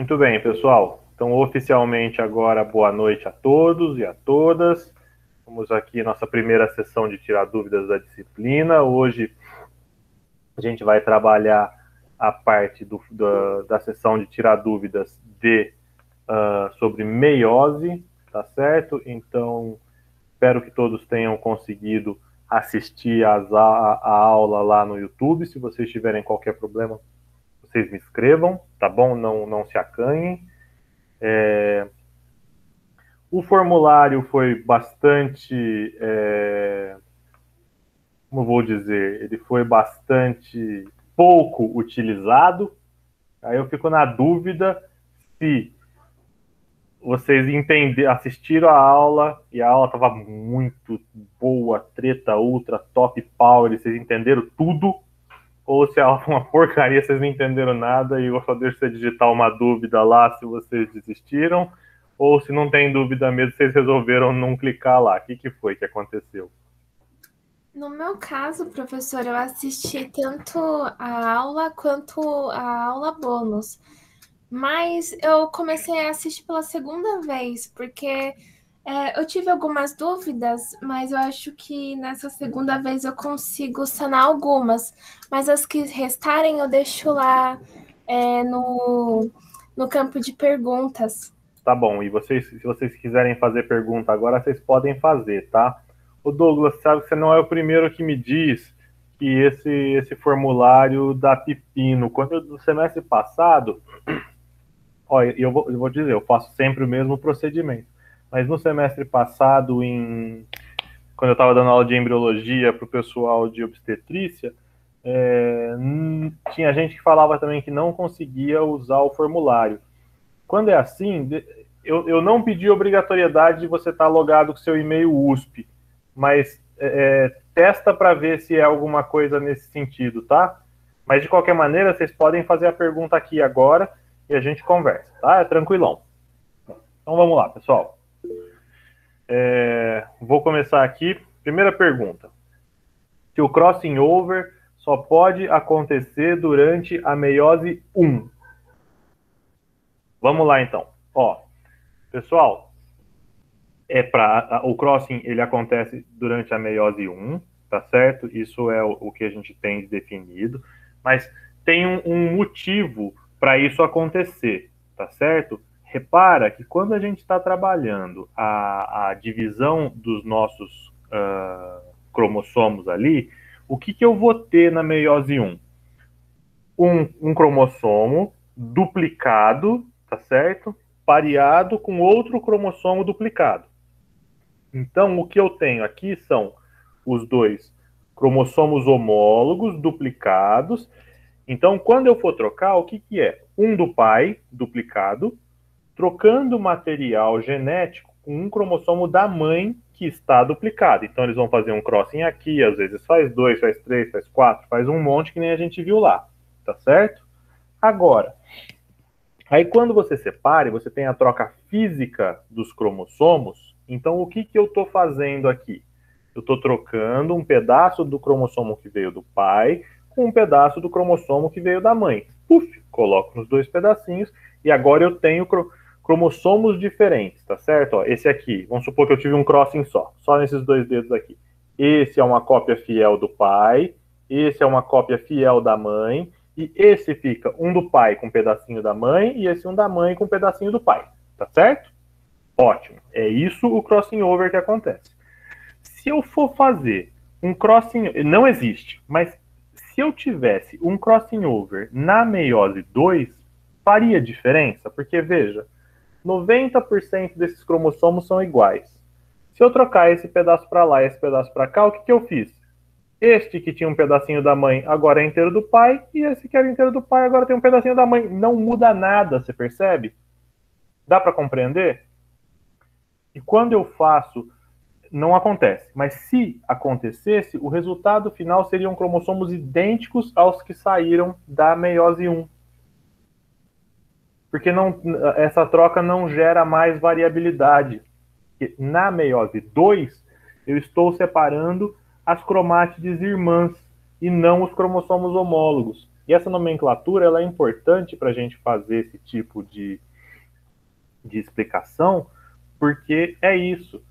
Muito bem, pessoal. Então, oficialmente agora, boa noite a todos e a todas. Vamos aqui nossa primeira sessão de tirar dúvidas da disciplina. Hoje a gente vai trabalhar a parte do, da, da sessão de tirar dúvidas de uh, sobre meiose, tá certo? Então, espero que todos tenham conseguido assistir as, a, a aula lá no YouTube. Se vocês tiverem qualquer problema, vocês me escrevam, tá bom? Não, não se acanhem. É... O formulário foi bastante. É... Como vou dizer? Ele foi bastante pouco utilizado. Aí eu fico na dúvida se vocês entenderam, assistiram a aula e a aula estava muito boa, treta, ultra, top power, vocês entenderam tudo ou se foi uma porcaria, vocês não entenderam nada e eu só deixo você digitar uma dúvida lá se vocês desistiram, ou se não tem dúvida mesmo, vocês resolveram não clicar lá. O que, que foi que aconteceu? No meu caso, professor, eu assisti tanto a aula quanto a aula bônus. Mas eu comecei a assistir pela segunda vez, porque é, eu tive algumas dúvidas, mas eu acho que nessa segunda vez eu consigo sanar algumas. Mas as que restarem eu deixo lá é, no, no campo de perguntas. Tá bom, e vocês, se vocês quiserem fazer pergunta agora, vocês podem fazer, tá? O Douglas, sabe que você não é o primeiro que me diz que esse, esse formulário dá pepino. Quando no semestre passado, olha, eu vou, eu vou dizer, eu faço sempre o mesmo procedimento mas no semestre passado, em quando eu estava dando aula de embriologia para o pessoal de obstetrícia, é, tinha gente que falava também que não conseguia usar o formulário. Quando é assim, eu, eu não pedi obrigatoriedade de você estar tá logado com seu e-mail USP, mas é, é testa para ver se é alguma coisa nesse sentido, tá? Mas de qualquer maneira, vocês podem fazer a pergunta aqui agora e a gente conversa, tá? É tranquilão. Então vamos lá, pessoal. É, vou começar aqui. Primeira pergunta. Se o crossing over só pode acontecer durante a meiose 1. Vamos lá então. Ó, pessoal, é para o crossing ele acontece durante a meiose 1, tá certo? Isso é o, o que a gente tem definido, mas tem um, um motivo para isso acontecer, tá certo? Repara que quando a gente está trabalhando a, a, divisão dos nossos uh, cromossomos ali, o que, que eu vou ter na meiose 1? Um, um cromossomo duplicado, tá certo? Pareado com outro cromossomo duplicado. Então, o que eu tenho aqui são os dois cromossomos homólogos duplicados. Então, quando eu for trocar, o que, que é? Um do pai duplicado trocando material genético com um cromossomo da mãe que está duplicado. Então eles vão fazer um crossing aqui, às vezes faz dois, faz três, faz quatro, faz um monte que nem a gente viu lá, tá certo? Agora, aí quando você separe, você tem a troca física dos cromossomos. Então o que que eu estou fazendo aqui? Eu estou trocando um pedaço do cromossomo que veio do pai com um pedaço do cromossomo que veio da mãe. Puf, coloco nos dois pedacinhos e agora eu tenho cromossomos diferentes, tá certo? Ó, esse aqui, vamos supor que eu tive um crossing só, só nesses dois dedos aqui. Esse é uma cópia fiel do pai, esse é uma cópia fiel da mãe, e esse fica um do pai com um pedacinho da mãe, e esse um da mãe com um pedacinho do pai, tá certo? Ótimo, é isso o crossing over que acontece. Se eu for fazer um crossing, não existe, mas se eu tivesse um crossing over na meiose 2, faria diferença? Porque veja, 90% desses cromossomos são iguais. Se eu trocar esse pedaço para lá e esse pedaço para cá, o que, que eu fiz? Este que tinha um pedacinho da mãe agora é inteiro do pai, e esse que era inteiro do pai agora tem um pedacinho da mãe. Não muda nada, você percebe? Dá para compreender? E quando eu faço, não acontece. Mas se acontecesse, o resultado final seriam cromossomos idênticos aos que saíram da meiose 1 porque não, essa troca não gera mais variabilidade. Na meiose 2, eu estou separando as cromátides irmãs e não os cromossomos homólogos. E essa nomenclatura ela é importante para a gente fazer esse tipo de, de explicação, porque é isso.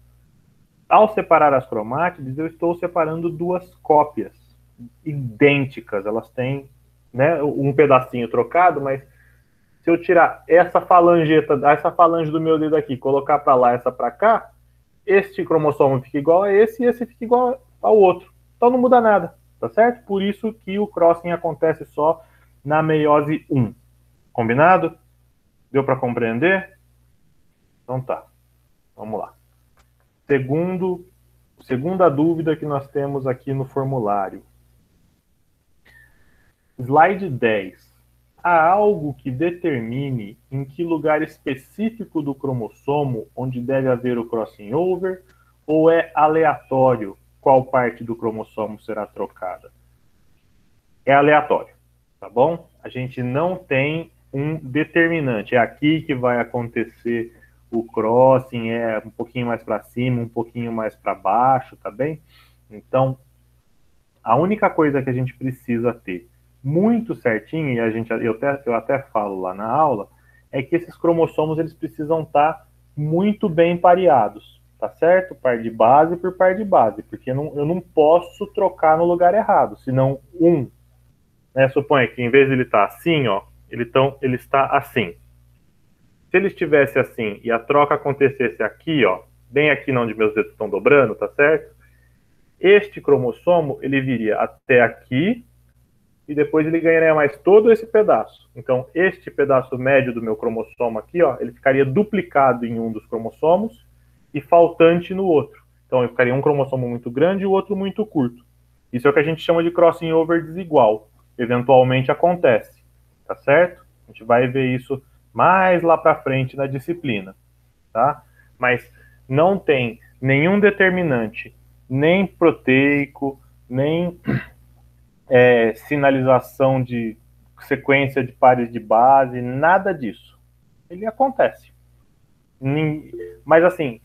Ao separar as cromátides, eu estou separando duas cópias idênticas. Elas têm né, um pedacinho trocado, mas se eu tirar essa falangeta, essa falange do meu dedo aqui, colocar para lá, essa para cá, este cromossomo fica igual a esse e esse fica igual ao outro. Então não muda nada, tá certo? Por isso que o crossing acontece só na meiose 1. Combinado? Deu para compreender? Então tá. Vamos lá. Segundo, segunda dúvida que nós temos aqui no formulário. Slide 10. Há algo que determine em que lugar específico do cromossomo onde deve haver o crossing over ou é aleatório qual parte do cromossomo será trocada? É aleatório, tá bom? A gente não tem um determinante. É aqui que vai acontecer o crossing, é um pouquinho mais para cima, um pouquinho mais para baixo, tá bem? Então, a única coisa que a gente precisa ter muito certinho, e a gente, eu, até, eu até falo lá na aula, é que esses cromossomos eles precisam estar tá muito bem pareados, tá certo? Par de base por par de base, porque não, eu não posso trocar no lugar errado, senão um, né, suponha que em vez de ele estar tá assim, ó, ele, tão, ele está assim. Se ele estivesse assim e a troca acontecesse aqui, ó, bem aqui onde meus dedos estão dobrando, tá certo? Este cromossomo, ele viria até aqui, e depois ele ganharia mais todo esse pedaço. Então, este pedaço médio do meu cromossomo aqui, ó, ele ficaria duplicado em um dos cromossomos e faltante no outro. Então, eu ficaria um cromossomo muito grande e o outro muito curto. Isso é o que a gente chama de crossing over desigual. Eventualmente acontece, tá certo? A gente vai ver isso mais lá para frente na disciplina, tá? Mas não tem nenhum determinante, nem proteico, nem é, sinalização de sequência de pares de base, nada disso. Ele acontece. Mas assim,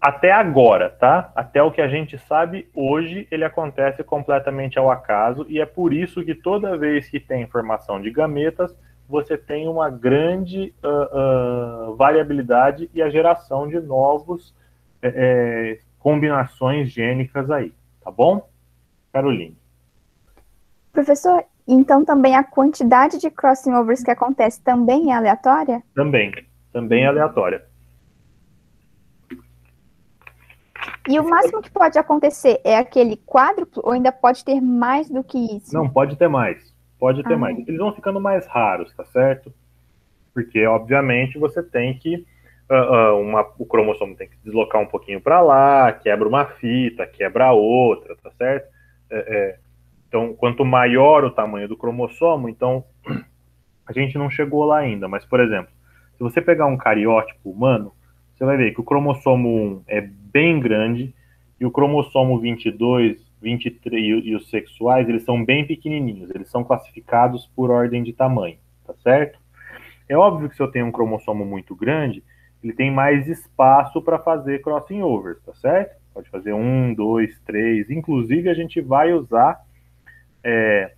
até agora, tá? Até o que a gente sabe hoje, ele acontece completamente ao acaso e é por isso que toda vez que tem formação de gametas, você tem uma grande uh, uh, variabilidade e a geração de novos é, combinações gênicas aí. Tá bom? Caroline. Professor, então também a quantidade de crossing overs que acontece também é aleatória? Também, também é aleatória. E o máximo que pode acontecer é aquele quádruplo ou ainda pode ter mais do que isso? Não, pode ter mais. Pode ter ah. mais. Eles vão ficando mais raros, tá certo? Porque, obviamente, você tem que uma, o cromossomo tem que deslocar um pouquinho para lá, quebra uma fita, quebra outra, tá certo? É, é, então, quanto maior o tamanho do cromossomo, então a gente não chegou lá ainda, mas, por exemplo, se você pegar um cariótipo humano, você vai ver que o cromossomo 1 é bem grande e o cromossomo 22, 23 e, os sexuais, eles são bem pequenininhos, eles são classificados por ordem de tamanho, tá certo? É óbvio que se eu tenho um cromossomo muito grande, ele tem mais espaço para fazer crossing overs, tá certo? Pode fazer um, dois, três. Inclusive, a gente vai usar é,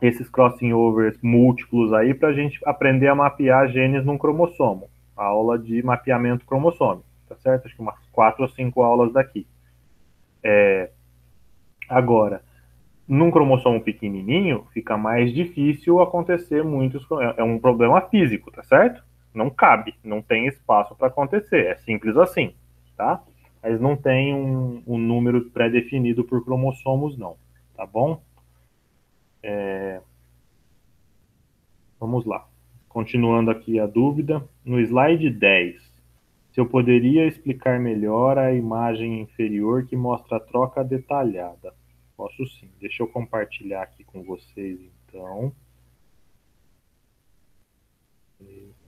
esses crossing overs múltiplos aí para a gente aprender a mapear genes num cromossomo. A aula de mapeamento cromossômico, tá certo? Acho que umas quatro ou cinco aulas daqui. É, agora, num cromossomo pequenininho, fica mais difícil acontecer muitos. É, é um problema físico, tá certo? Não cabe, não tem espaço para acontecer. É simples assim, tá? Mas não tem um, um número pré-definido por cromossomos, não. Tá bom? É... Vamos lá. Continuando aqui a dúvida. No slide 10, se eu poderia explicar melhor a imagem inferior que mostra a troca detalhada. Posso sim. Deixa eu compartilhar aqui com vocês, então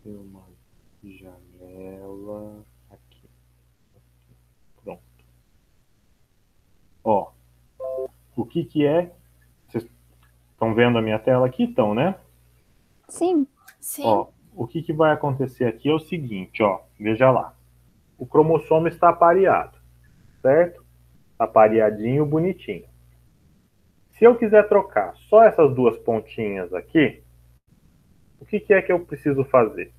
uma janela aqui. aqui. Pronto. Ó, o que que é? Vocês estão vendo a minha tela aqui, então, né? Sim. Sim. Ó, o que que vai acontecer aqui é o seguinte, ó, veja lá. O cromossomo está pareado, certo? Está pareadinho, bonitinho. Se eu quiser trocar só essas duas pontinhas aqui, que, que é que eu preciso fazer?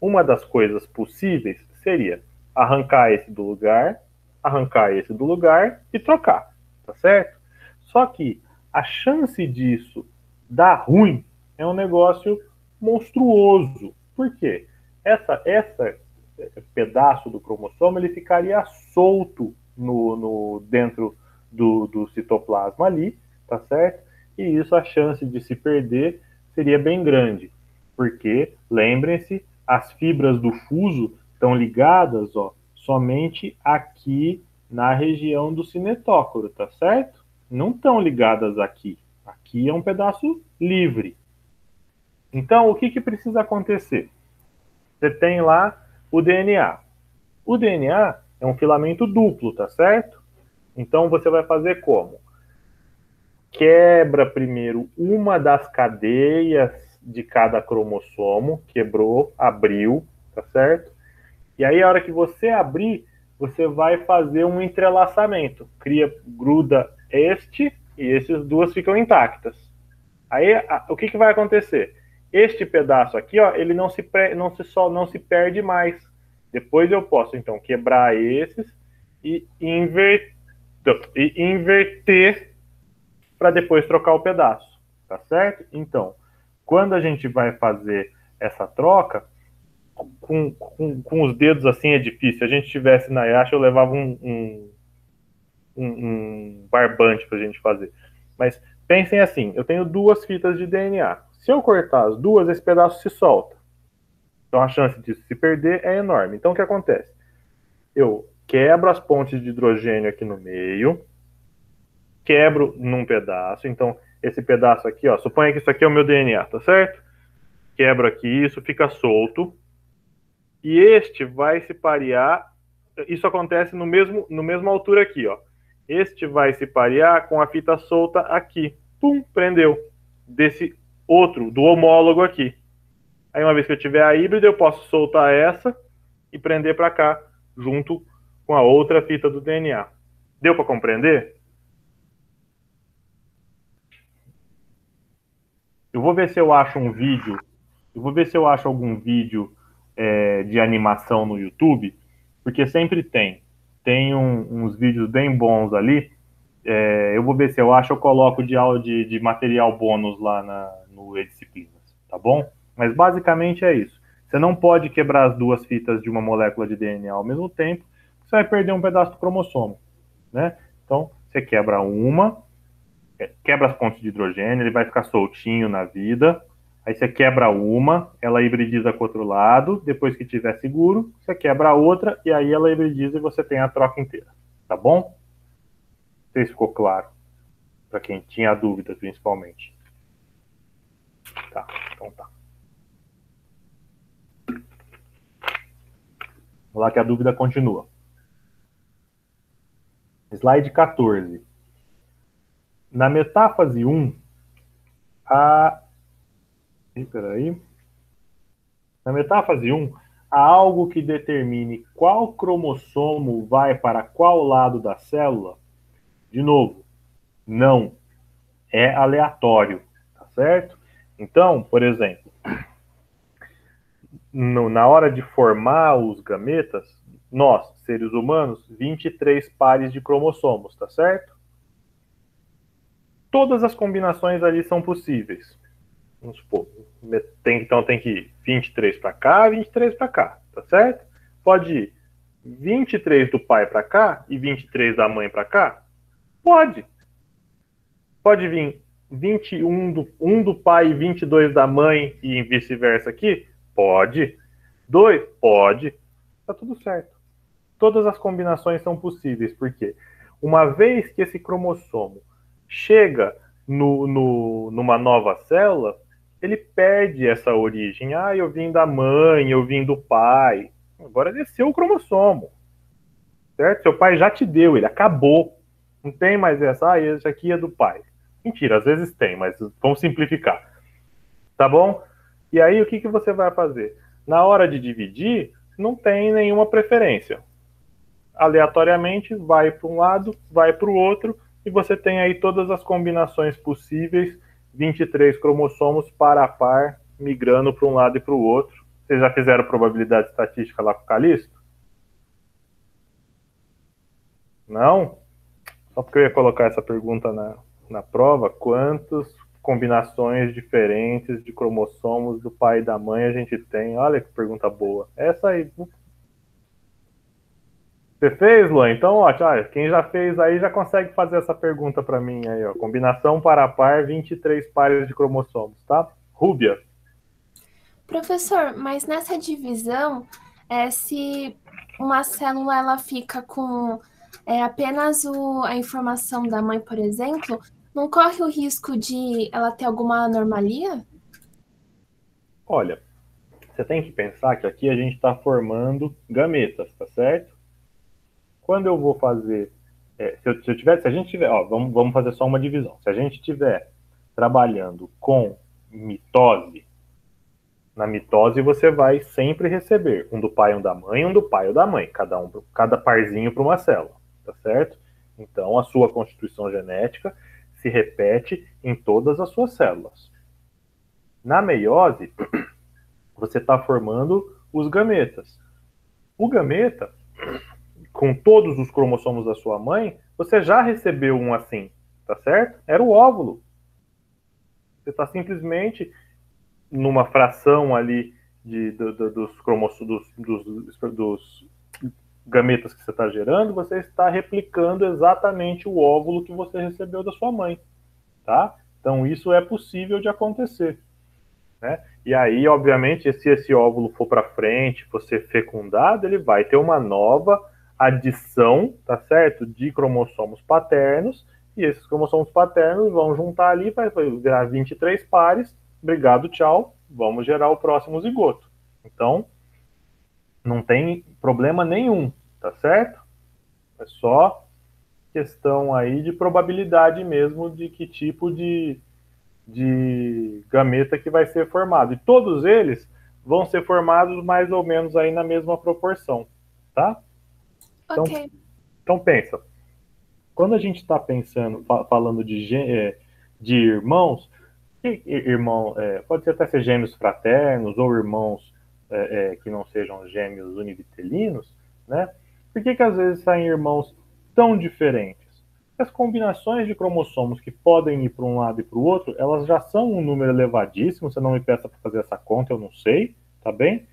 Uma das coisas possíveis seria arrancar esse do lugar, arrancar esse do lugar e trocar, tá certo? Só que a chance disso dar ruim é um negócio monstruoso. Por quê? Essa, essa pedaço do cromossomo ele ficaria solto no, no dentro do, do citoplasma ali, tá certo? E isso a chance de se perder seria bem grande, porque lembrem-se, as fibras do fuso estão ligadas, ó, somente aqui na região do cinetócoro, tá certo? Não estão ligadas aqui. Aqui é um pedaço livre. Então, o que, que precisa acontecer? Você tem lá o DNA. O DNA é um filamento duplo, tá certo? Então, você vai fazer como? Quebra primeiro uma das cadeias de cada cromossomo, quebrou, abriu, tá certo? E aí, a hora que você abrir, você vai fazer um entrelaçamento. Cria, gruda este e esses duas ficam intactas. Aí, a, o que, que vai acontecer? Este pedaço aqui, ó, ele não se, pre, não se, só, não se perde mais. Depois eu posso, então, quebrar esses e, inver, e inverter para depois trocar o pedaço. Tá certo? Então, quando a gente vai fazer essa troca, com, com, com os dedos assim é difícil. Se a gente tivesse na Yasha, eu levava um, um, um, um barbante para a gente fazer. Mas pensem assim: eu tenho duas fitas de DNA. Se eu cortar as duas, esse pedaço se solta. Então a chance disso se perder é enorme. Então o que acontece? Eu quebro as pontes de hidrogênio aqui no meio, quebro num pedaço. Então esse pedaço aqui, ó, suponha que isso aqui é o meu DNA, tá certo? Quebro aqui, isso fica solto. E este vai se parear. Isso acontece no mesmo, no mesma altura aqui, ó. Este vai se parear com a fita solta aqui. Pum, prendeu. Desse outro, do homólogo aqui. Aí, uma vez que eu tiver a híbrida, eu posso soltar essa e prender para cá, junto com a outra fita do DNA. Deu para compreender? Eu vou ver se eu acho um vídeo. Eu vou ver se eu acho algum vídeo é, de animação no YouTube, porque sempre tem. Tem um, uns vídeos bem bons ali. É, eu vou ver se eu acho, eu coloco de, de, de material bônus lá na, no E-Disciplinas, tá bom? Mas basicamente é isso. Você não pode quebrar as duas fitas de uma molécula de DNA ao mesmo tempo, você vai perder um pedaço do cromossomo, né? Então, você quebra uma, quebra as pontes de hidrogênio, ele vai ficar soltinho na vida. Aí você quebra uma, ela hibridiza com o outro lado. Depois que tiver seguro, você quebra a outra e aí ela hibridiza e você tem a troca inteira. Tá bom? Não sei se ficou claro. Para quem tinha dúvida, principalmente. Tá, então tá. Vamos lá que a dúvida continua. Slide 14. Na metáfase 1, a. Peraí. Na metáfase 1, há algo que determine qual cromossomo vai para qual lado da célula? De novo, não. É aleatório, tá certo? Então, por exemplo, no, na hora de formar os gametas, nós, seres humanos, 23 pares de cromossomos, tá certo? Todas as combinações ali são possíveis. Vamos supor, tem, então tem que ir 23 para cá, 23 para cá, tá certo? Pode ir 23 do pai para cá e 23 da mãe para cá? Pode. Pode vir 21 do, um do pai e 22 da mãe e vice-versa aqui? Pode. Dois? Pode. Tá tudo certo. Todas as combinações são possíveis, porque uma vez que esse cromossomo chega no, no, numa nova célula, ele perde essa origem. Ah, eu vim da mãe, eu vim do pai. Agora desceu o cromossomo. Certo? Seu pai já te deu, ele acabou. Não tem mais essa, ah, esse aqui é do pai. Mentira, às vezes tem, mas vamos simplificar. Tá bom? E aí o que, que você vai fazer? Na hora de dividir, não tem nenhuma preferência. Aleatoriamente, vai para um lado, vai para o outro, e você tem aí todas as combinações possíveis, 23 cromossomos para a par, migrando para um lado e para o outro. Vocês já fizeram probabilidade estatística lá com o Calisto? Não? Só porque eu ia colocar essa pergunta na, na prova, quantas combinações diferentes de cromossomos do pai e da mãe a gente tem? Olha que pergunta boa. Essa aí. Você fez, Luan? Então, ó, quem já fez aí já consegue fazer essa pergunta para mim aí, ó. Combinação para par, 23 pares de cromossomos, tá? Rúbia. Professor, mas nessa divisão, é, se uma célula ela fica com é, apenas o, a informação da mãe, por exemplo, não corre o risco de ela ter alguma anomalia? Olha, você tem que pensar que aqui a gente está formando gametas, tá certo? Quando eu vou fazer, é, se, eu, se, eu, tiver, se a gente tiver, ó, vamos, vamos fazer só uma divisão. Se a gente tiver trabalhando com mitose, na mitose você vai sempre receber um do pai, um da mãe, um do pai ou da mãe, cada um, cada parzinho para uma célula, tá certo? Então a sua constituição genética se repete em todas as suas células. Na meiose, você está formando os gametas. O gameta, com todos os cromossomos da sua mãe, você já recebeu um assim, tá certo? Era o óvulo. Você está simplesmente numa fração ali de, do, do, dos cromossomos, dos, dos, dos gametas que você está gerando, você está replicando exatamente o óvulo que você recebeu da sua mãe, tá? Então isso é possível de acontecer, né? E aí, obviamente, se esse óvulo for para frente, for ser fecundado, ele vai ter uma nova adição, tá certo? De cromossomos paternos, e esses cromossomos paternos vão juntar ali, vai virar 23 pares, obrigado, tchau, vamos gerar o próximo zigoto. Então, não tem problema nenhum, tá certo? É só questão aí de probabilidade mesmo de que tipo de, de gameta que vai ser formado. E todos eles vão ser formados mais ou menos aí na mesma proporção, tá? Então, okay. então pensa, quando a gente está pensando, falando de, é, de irmãos, irmão, é, pode até ser gêmeos fraternos ou irmãos é, é, que não sejam gêmeos univitelinos, né? Por que, que às vezes saem irmãos tão diferentes? As combinações de cromossomos que podem ir para um lado e para o outro, elas já são um número elevadíssimo. Você não me peça para fazer essa conta, eu não sei, tá bem?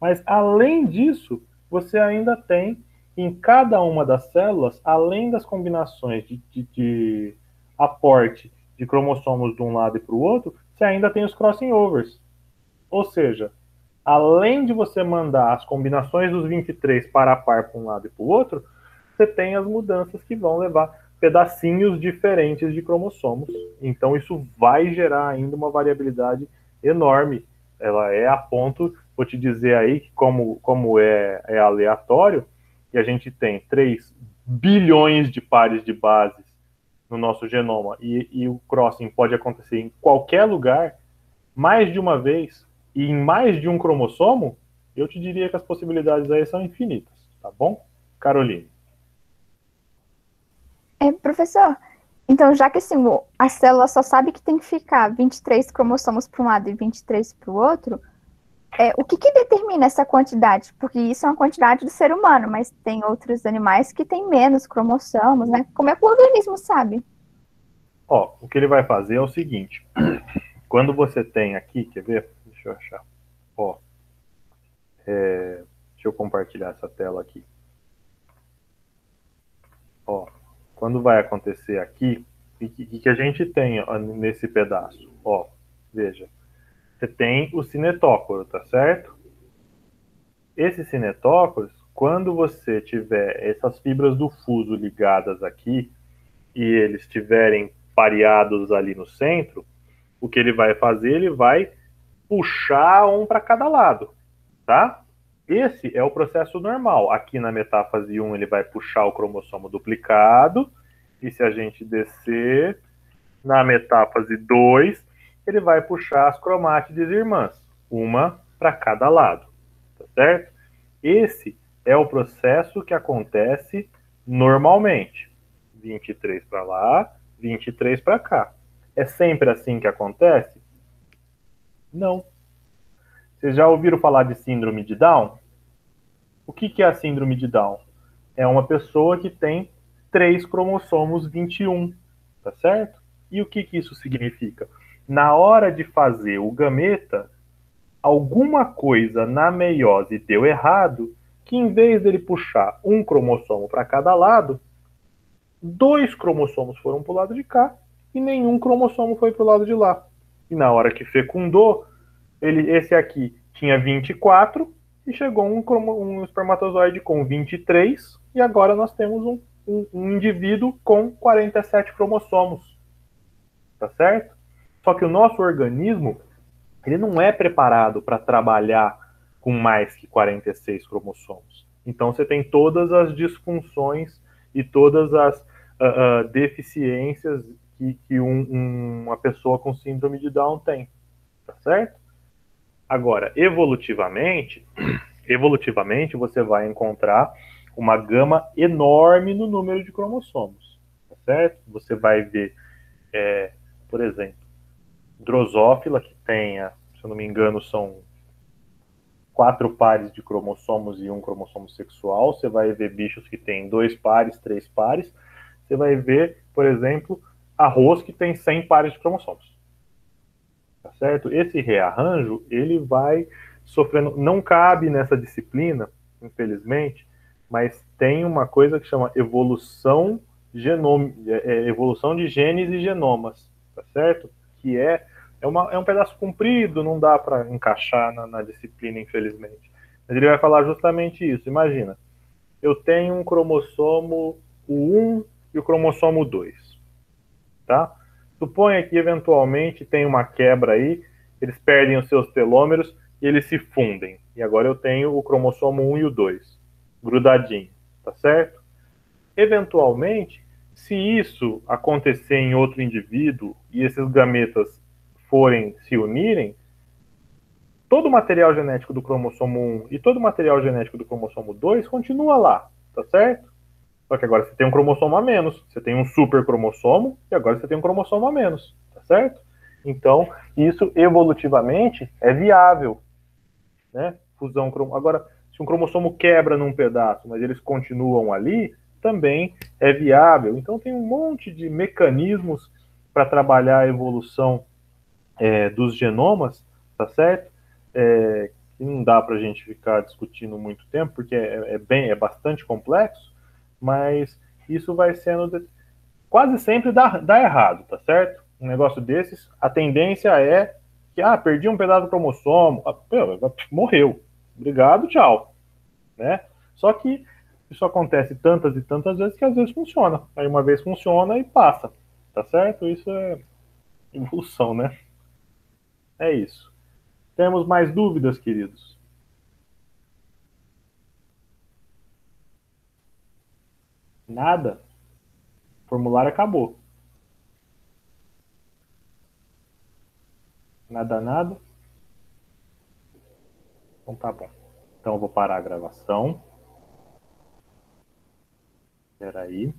Mas além disso, você ainda tem em cada uma das células, além das combinações de, de, de aporte de cromossomos de um lado e para o outro, você ainda tem os crossing overs. Ou seja, além de você mandar as combinações dos 23 para a par para um lado e para o outro, você tem as mudanças que vão levar pedacinhos diferentes de cromossomos. Então isso vai gerar ainda uma variabilidade enorme. Ela é a ponto, vou te dizer aí que como, como é, é aleatório, e a gente tem 3 bilhões de pares de bases no nosso genoma e, e, o crossing pode acontecer em qualquer lugar, mais de uma vez e em mais de um cromossomo, eu te diria que as possibilidades aí são infinitas, tá bom? Caroline. É, professor, então já que assim, a célula só sabe que tem que ficar 23 cromossomos para um lado e 23 para o outro, é, o que, que, determina essa quantidade? Porque isso é uma quantidade do ser humano, mas tem outros animais que têm menos cromossomos, né? Como é que o organismo sabe? Ó, o que ele vai fazer é o seguinte: quando você tem aqui, quer ver? Deixa eu achar. Ó, é, deixa eu compartilhar essa tela aqui. Ó, quando vai acontecer aqui, o que, que a gente tem ó, nesse pedaço? Ó, veja você tem o cinetócoro, tá certo? Esses cinetócoros, quando você tiver essas fibras do fuso ligadas aqui e eles estiverem pareados ali no centro, o que ele vai fazer? Ele vai puxar um para cada lado, tá? Esse é o processo normal. Aqui na metáfase 1 ele vai puxar o cromossomo duplicado, e se a gente descer na metáfase 2, ele vai puxar as cromátides irmãs, uma para cada lado, tá certo? Esse é o processo que acontece normalmente. 23 para lá, 23 para cá. É sempre assim que acontece? Não. Vocês já ouviram falar de síndrome de Down? O que, que é a síndrome de Down? É uma pessoa que tem três cromossomos 21, tá certo? E o que, que isso significa? Na hora de fazer o gameta, alguma coisa na meiose deu errado, que em vez dele puxar um cromossomo para cada lado, dois cromossomos foram para o lado de cá e nenhum cromossomo foi para o lado de lá. E na hora que fecundou, ele, esse aqui tinha 24 e chegou um, um espermatozoide com 23 e agora nós temos um, um, um indivíduo com 47 cromossomos. Tá certo? Só que o nosso organismo ele não é preparado para trabalhar com mais que 46 cromossomos. Então você tem todas as disfunções e todas as uh, uh, deficiências que, que um, um, uma pessoa com síndrome de Down tem, tá certo? Agora, evolutivamente, evolutivamente você vai encontrar uma gama enorme no número de cromossomos, tá certo? Você vai ver, é, por exemplo, drosófila que tenha, se eu não me engano, são quatro pares de cromossomos e um cromossomo sexual. Você vai ver bichos que têm dois pares, três pares. Você vai ver, por exemplo, arroz que tem 100 pares de cromossomos. Tá certo? Esse rearranjo, ele vai sofrendo, não cabe nessa disciplina, infelizmente, mas tem uma coisa que chama evolução genome, é, é, evolução de genes e genomas, tá certo? Que é é, uma, é um pedaço comprido, não dá para encaixar na, na, disciplina, infelizmente. Mas ele vai falar justamente isso. Imagina, eu tenho um cromossomo o 1 e o cromossomo 2. Tá? Suponha que eventualmente tem uma quebra aí, eles perdem os seus telômeros e eles se fundem. E agora eu tenho o cromossomo 1 e o 2, grudadinho, tá certo? Eventualmente, se isso acontecer em outro indivíduo e esses gametas forem se unirem, todo o material genético do cromossomo 1 e todo o material genético do cromossomo 2 continua lá, tá certo? Só que agora você tem um cromossomo a menos, você tem um super cromossomo e agora você tem um cromossomo a menos, tá certo? Então, isso evolutivamente é viável, né? Fusão agora se um cromossomo quebra num pedaço, mas eles continuam ali, também é viável. Então tem um monte de mecanismos para trabalhar a evolução é, dos genomas, tá certo? É, que não dá para a gente ficar discutindo muito tempo, porque é, é, bem, é bastante complexo, mas isso vai sendo quase sempre dá, dá errado, tá certo? Um negócio desses, a tendência é que ah, perdi um pedaço do cromossomo, ah, morreu, obrigado, tchau, né? Só que isso acontece tantas e tantas vezes que às vezes funciona. Aí uma vez funciona e passa, tá certo? Isso é evolução, né? É isso. Temos mais dúvidas, queridos? Nada? O formulário acabou. Nada, nada? Então tá bom. Então eu vou parar a gravação. Espera aí.